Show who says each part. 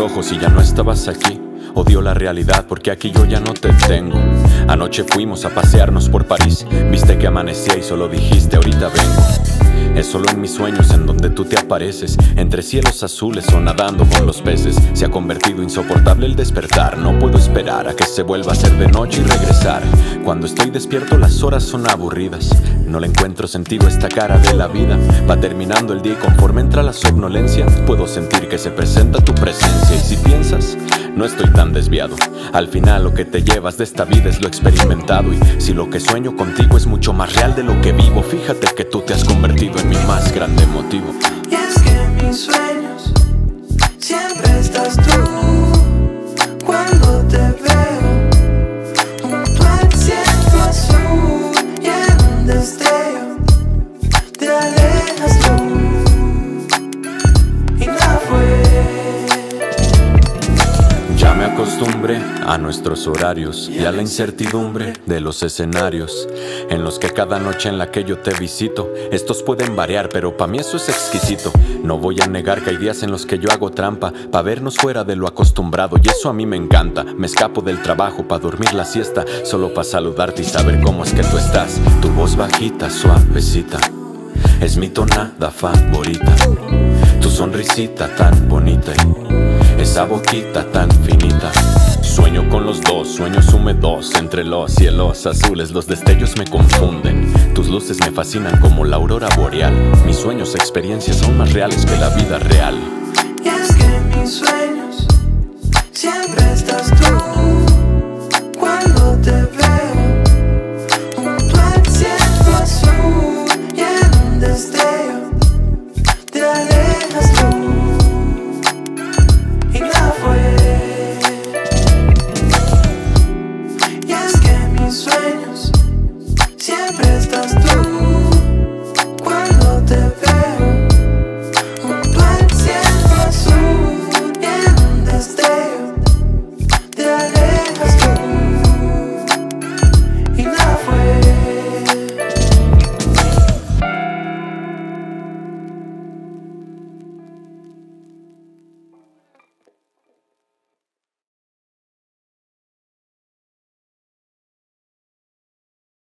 Speaker 1: ojos y ya no estabas aquí. Odio la realidad porque aquí yo ya no te tengo. Anoche fuimos a pasearnos por París. Viste que amanecía y solo dijiste ahorita vengo. Es solo en mis sueños en donde tú te apareces, entre cielos azules o nadando con los peces. Se ha convertido insoportable el despertar, no puedo esperar a que se vuelva a ser de noche y regresar. Cuando estoy despierto las horas son aburridas, no le encuentro sentido a esta cara de la vida. Va terminando el día y conforme entra la somnolencia, puedo sentir que se presenta tu presencia. Y si piensas, no estoy tan desviado. Al final lo que te llevas de esta vida es lo experimentado y si lo que sueño contigo es mucho más real de lo que vivo, fíjate que tú te has convertido en mi más grande motivo.
Speaker 2: Y es que mis sueños siempre estás tú
Speaker 1: Acostumbré a nuestros horarios y a la incertidumbre de los escenarios en los que cada noche en la que yo te visito, estos pueden variar, pero pa' mí eso es exquisito. No voy a negar que hay días en los que yo hago trampa pa' vernos fuera de lo acostumbrado y eso a mí me encanta. Me escapo del trabajo pa' dormir la siesta, solo pa' saludarte y saber cómo es que tú estás. Tu voz bajita, suavecita, es mi tonada favorita. Tu sonrisita tan bonita y esa boquita tan finita. Sueño con los dos, sueños húmedos entre los cielos azules. Los destellos me confunden. Tus luces me fascinan como la aurora boreal. Mis sueños, experiencias son más reales que la vida real.
Speaker 2: Y es que mis sueños siempre estás tú